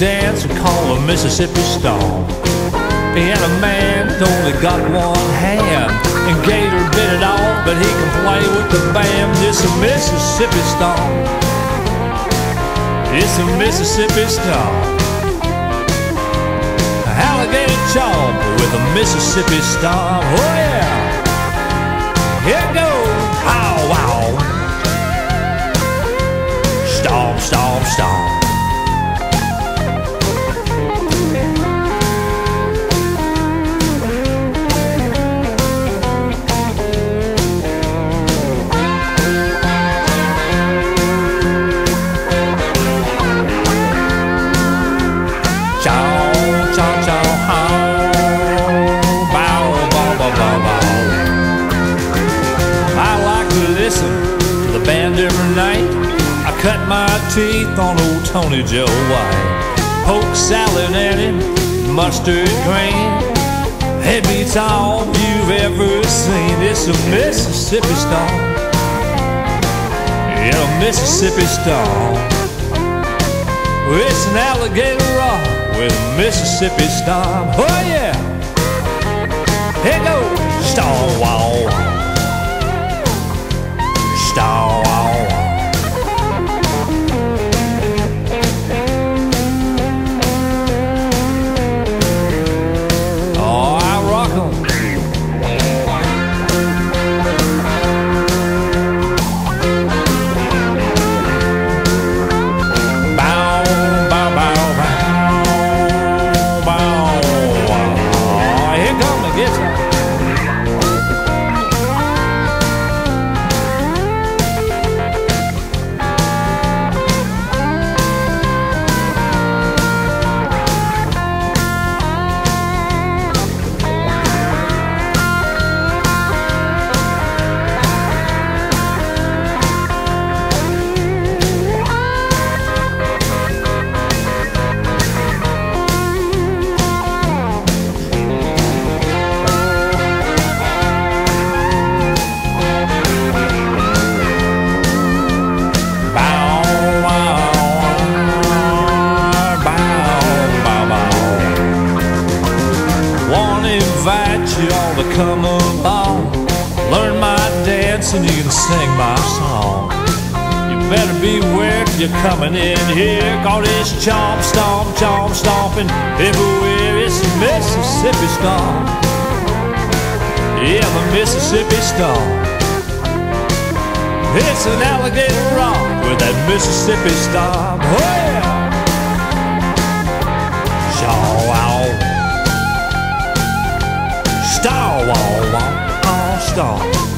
dance and call a Mississippi Stomp. He had a man that only got one hand, and Gator bit it off, but he can play with the band. It's a Mississippi Stomp. It's a Mississippi Stomp. Alligator chomp with a Mississippi Stomp. Oh yeah. Here goes. Ow, wow. Stomp, stomp, stomp. Teeth on old Tony Joe White. Poke salad and it, mustard green. It beats all you've ever seen. It's a Mississippi Stomp. Yeah, a Mississippi Stomp. It's an alligator rock with a Mississippi Stomp. Oh yeah. Here goes. Stomp, you all to come along. Learn my dance and you can sing my song. You better beware if you're coming in here. Cause it's chomp, stomp, chomp, stomping everywhere. It's Mississippi stomp. Yeah, the Mississippi stomp. It's an alligator rock with that Mississippi stomp. Oh yeah. Star